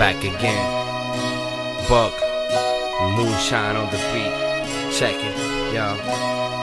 Back again. Bucc. Moonshine on the beat. Check it, yo.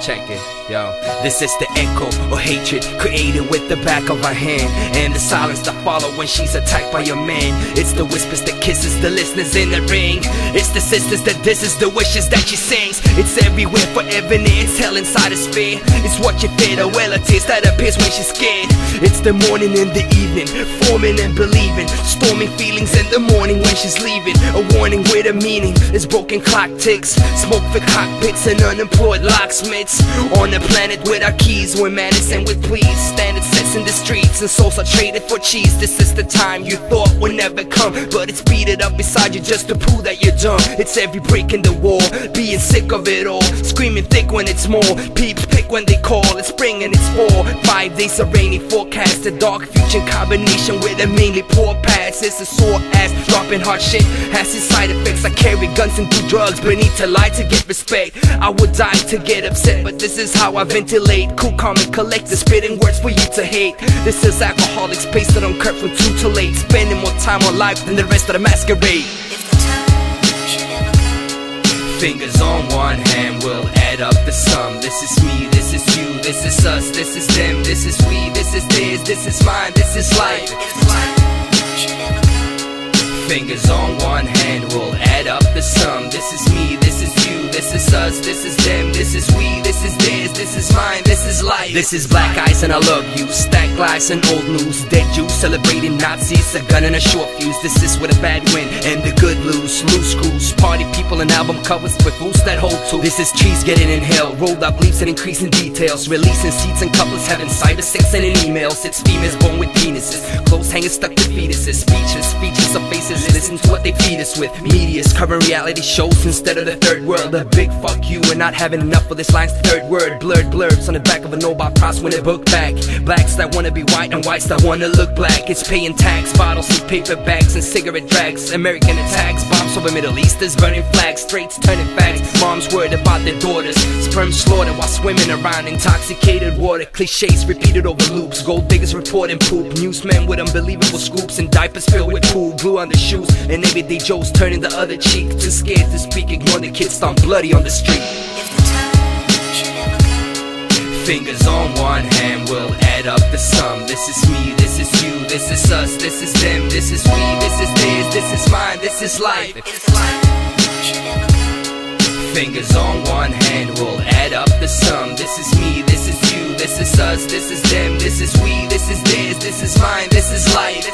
Check it, yo. This is the echo of hatred created with the back of her hand. And the silence that follow when she's attacked by a man. It's the whispers that kisses the listeners in the ring. It's the sisters that disses the wishes that she sings. It's everywhere forever near. It's hell inside a sphere. It's what you fear, the well it is that appears when she's scared. It's the morning and the evening, forming and believing. Storming feelings in the morning when she's leaving. A warning with a meaning. It's broken clock ticks, smoke for cockpits, and unemployed locksmiths. On the planet with our keys, we're menacing with please. Sets in the streets, and souls are traded for cheese. This is the time you thought would never come, but it's beat it up beside you just to prove that you're dumb. It's every break in the wall, being sick of it all. Screaming thick when it's more. Peeps pick when they call, it's spring and it's fall. Five days of rainy forecast, a dark future combination with a mainly poor past. It's a sore ass, dropping hard shit has its side effects. I carry guns and do drugs, but need to lie to get respect. I would die to get upset, but this is how I ventilate. Cool, calm, and collect the spitting words for you to hate. This is alcoholics pasted on curb from two to late. Spending more time on life than the rest of the masquerade. If the time should ever come, Fingers on one hand will add up the sum. This is me, this is you, this is us, this is them, this is we, this is theirs, this is mine, this is life. if the time should ever come, Fingers on one hand will add up the sum. This is me, this is you, this is us, this is them, this is we, this is theirs, this is mine, life. This is black ice and I love you. Stack lies and old news. Dead Jews celebrating Nazis, a gun and a short fuse. This is where the bad win and the good lose. Loose screws, party people and album covers with fools that hold to. This is trees getting inhaled, rolled up leaves and increasing details. Releasing seats and couples having cyber sex and in emails. It's females born with penises, clothes hanging stuck to fetuses. Speeches, features of faces, listen to what they feed us with. Media's covering reality shows instead of the third world. A big fuck you are not having enough of this line's third word. Blurred blurbs on the back of a Nobel Prize winning book back. Blacks that wanna be white and whites that wanna look black. It's paying tax, bottles and paper bags and cigarette drags. American attacks, bombs over Middle Easters, burning flags, straights turning facts. Moms worried about their daughters, sperm slaughtered while swimming around intoxicated water. Cliches repeated over loops, gold diggers reporting poop. Newsmen with unbelievable scoops and diapers filled with pool, glue on the shoes, and everyday Joes turning the other cheek. Too scared to speak, ignore the kids stomp bloody on the street. If the time should ever come, Fingers on one hand will add up the sum. This is me, this is you, this is us, this is them, this is we, this is theirs, this is mine, this is life. if the time should ever come, Fingers on one hand will add up the sum. This is me, this is you, this is us, this is them, this is we, this is theirs, this is mine, this is life.